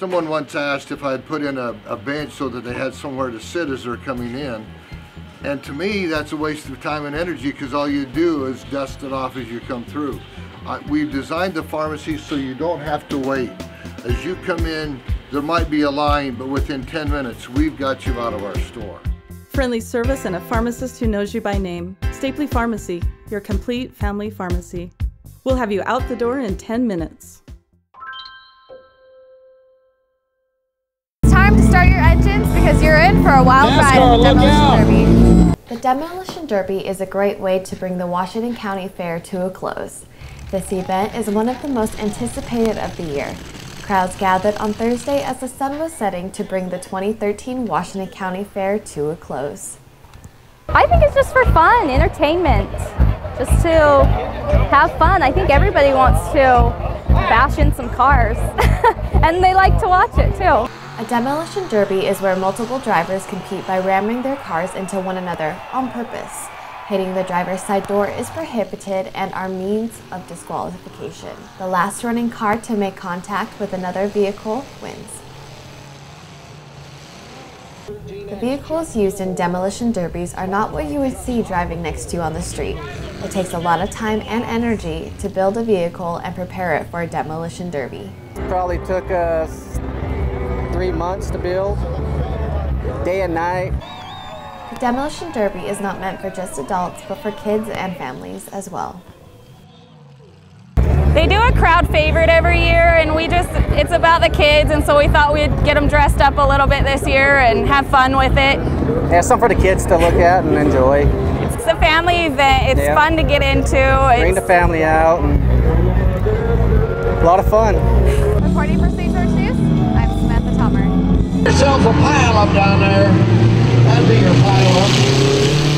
Someone once asked if I'd put in a, a bench so that they had somewhere to sit as they're coming in. And to me, that's a waste of time and energy because all you do is dust it off as you come through. Uh, we've designed the pharmacy so you don't have to wait. As you come in, there might be a line, but within 10 minutes, we've got you out of our store. Friendly service and a pharmacist who knows you by name. Stapley Pharmacy, your complete family pharmacy. We'll have you out the door in 10 minutes. Start your engines because you're in for a wild ride in the Demolition Derby. The Demolition Derby is a great way to bring the Washington County Fair to a close. This event is one of the most anticipated of the year. Crowds gathered on Thursday as the sun was setting to bring the 2013 Washington County Fair to a close. I think it's just for fun, entertainment, just to have fun. I think everybody wants to bash in some cars, and they like to watch it too. A demolition derby is where multiple drivers compete by ramming their cars into one another on purpose. Hitting the driver's side door is prohibited and are means of disqualification. The last running car to make contact with another vehicle wins. The vehicles used in demolition derbies are not what you would see driving next to you on the street. It takes a lot of time and energy to build a vehicle and prepare it for a demolition derby. Probably took us three months to build, day and night. The demolition derby is not meant for just adults, but for kids and families as well. They do a crowd favorite every year and we just, it's about the kids and so we thought we'd get them dressed up a little bit this year and have fun with it. Yeah, something for the kids to look at and enjoy. It's a family event, it's Yeah. fun to get into. Bring the family out and a lot of fun yourself a pileup down there. That'd be your pileup.